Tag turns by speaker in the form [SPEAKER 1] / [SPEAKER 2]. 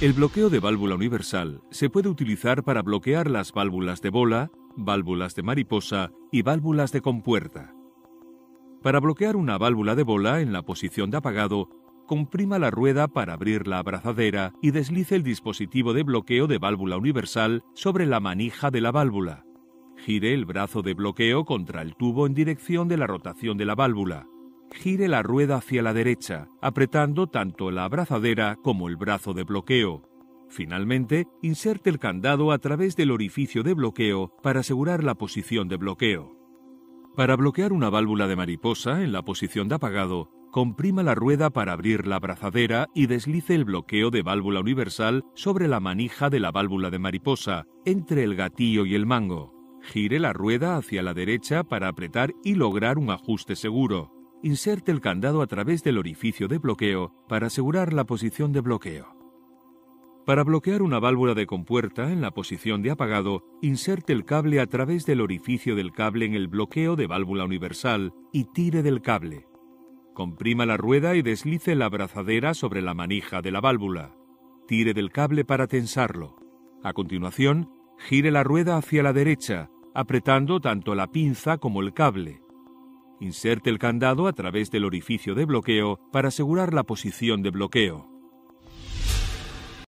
[SPEAKER 1] El bloqueo de válvula universal se puede utilizar para bloquear las válvulas de bola, válvulas de mariposa y válvulas de compuerta. Para bloquear una válvula de bola en la posición de apagado, comprima la rueda para abrir la abrazadera y deslice el dispositivo de bloqueo de válvula universal sobre la manija de la válvula. Gire el brazo de bloqueo contra el tubo en dirección de la rotación de la válvula. Gire la rueda hacia la derecha, apretando tanto la abrazadera como el brazo de bloqueo. Finalmente, inserte el candado a través del orificio de bloqueo para asegurar la posición de bloqueo. Para bloquear una válvula de mariposa en la posición de apagado, comprima la rueda para abrir la abrazadera y deslice el bloqueo de válvula universal sobre la manija de la válvula de mariposa, entre el gatillo y el mango. Gire la rueda hacia la derecha para apretar y lograr un ajuste seguro. Inserte el candado a través del orificio de bloqueo para asegurar la posición de bloqueo. Para bloquear una válvula de compuerta en la posición de apagado, inserte el cable a través del orificio del cable en el bloqueo de válvula universal y tire del cable. Comprima la rueda y deslice la abrazadera sobre la manija de la válvula. Tire del cable para tensarlo. A continuación, gire la rueda hacia la derecha, apretando tanto la pinza como el cable. Inserte el candado a través del orificio de bloqueo para asegurar la posición de bloqueo.